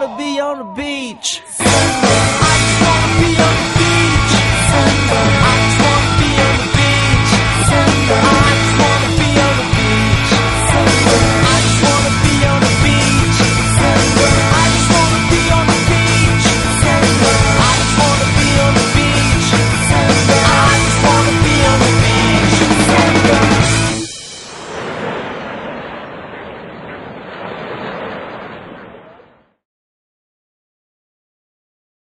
wanna be on the beach.